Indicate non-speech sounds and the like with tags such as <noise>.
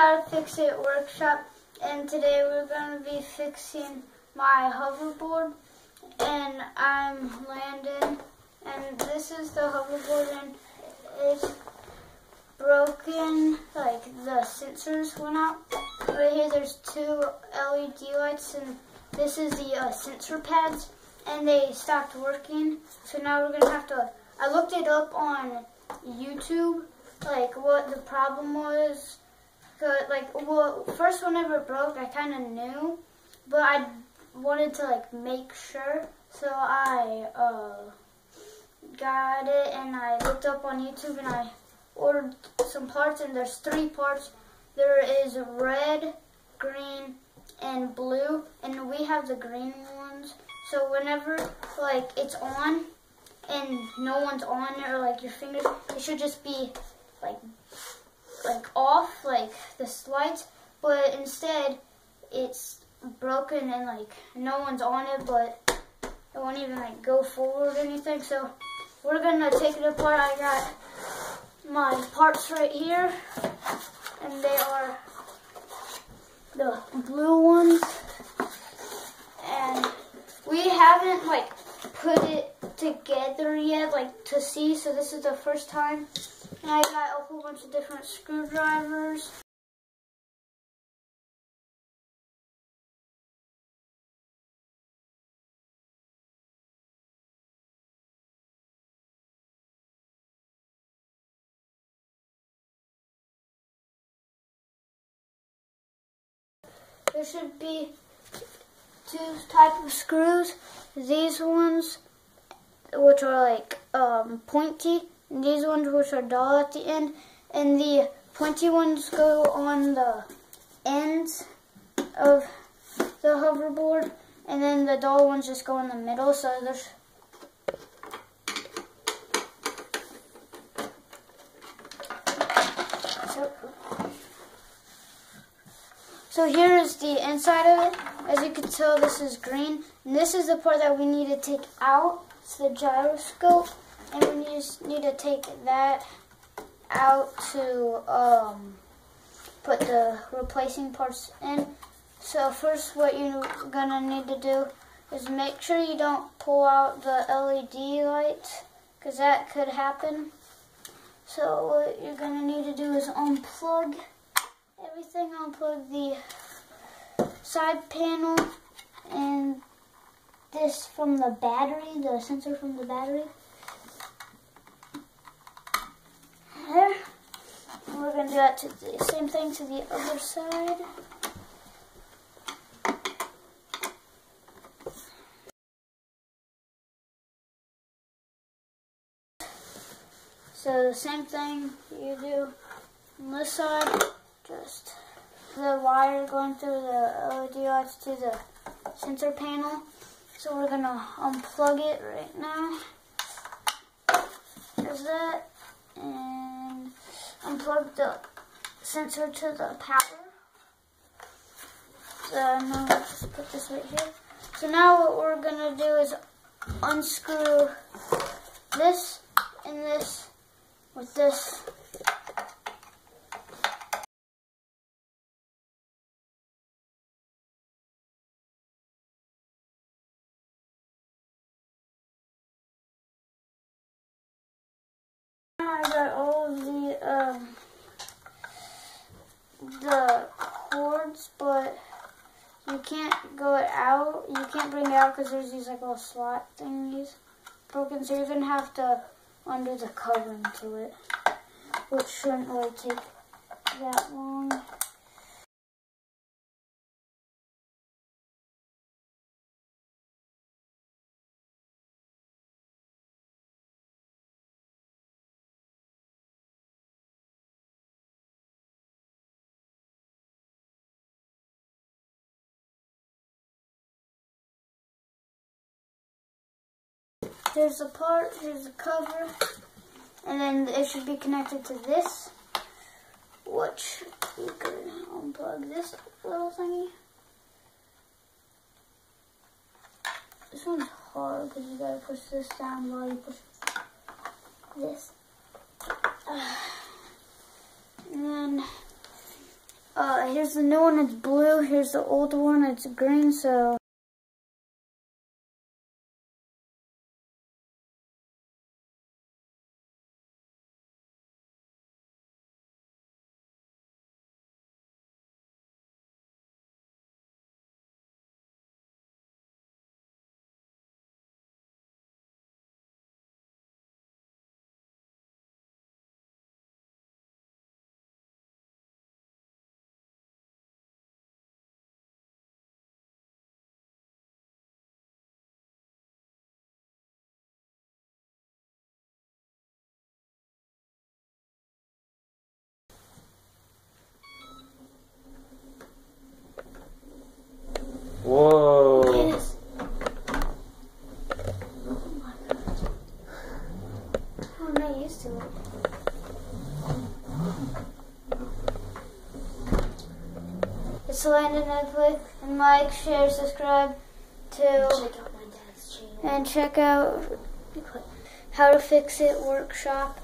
How to Fix It workshop and today we're going to be fixing my hoverboard and I'm Landon and this is the hoverboard and it's broken like the sensors went out. Right here there's two LED lights and this is the uh, sensor pads and they stopped working. So now we're gonna have to I looked it up on YouTube like what the problem was like, well, first whenever it broke, I kind of knew, but I wanted to like make sure, so I uh, got it and I looked up on YouTube and I ordered some parts and there's three parts. There is red, green, and blue, and we have the green ones. So whenever like it's on and no one's on it or like your fingers, it should just be like like off, like the slides, but instead it's broken and like no one's on it, but it won't even like go forward or anything. So we're gonna take it apart. I got my parts right here, and they are the blue ones, and we haven't like put it together yet, like to see. So this is the first time. I got a whole bunch of different screwdrivers. There should be two type of screws. These ones, which are like um, pointy, and these ones which are dull at the end. And the pointy ones go on the ends of the hoverboard. And then the dull ones just go in the middle. So there's so, here is the inside of it. As you can tell, this is green. And this is the part that we need to take out. It's the gyroscope and we just need to take that out to um, put the replacing parts in. So first what you're gonna need to do is make sure you don't pull out the LED lights because that could happen. So what you're gonna need to do is unplug everything, unplug the side panel and this from the battery, the sensor from the battery. there. And we're going to do that to the same thing to the other side. So the same thing you do on this side, just the wire going through the LED lights to the sensor panel. So we're going to unplug it right now. There's that. And unplug the sensor to the power. So now let's put this right here. So now what we're gonna do is unscrew this and this with this I got all the um, the cords, but you can't go it out. You can't bring it out because there's these like little slot thingies broken. So you're gonna have to undo the covering to it, which shouldn't really take that long. Here's the part, here's the cover, and then it should be connected to this, which you can unplug this little thingy. This one's hard because you gotta push this down while you push this. <sighs> and then uh, here's the new one, it's blue. Here's the old one, it's green. So It's Landon Netflix and like, share, subscribe to Check out my dad's channel. and check out how to fix it workshop.